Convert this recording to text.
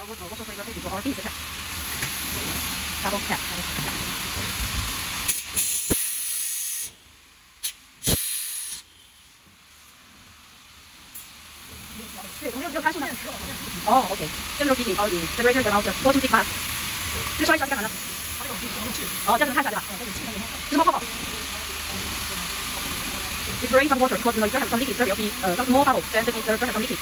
我我说说一个，我第一次看。Double tap。对，我没有没有看数呢。哦，OK。这个机器哦，以 generator 的 mouse 多出 big pass。这刷一是干嘛呢？哦，这样子看一下对吧？这是泡泡。If rain some water, cause you know you have some leaking, there will be uh, some small bubbles, then the, the, the some liquid.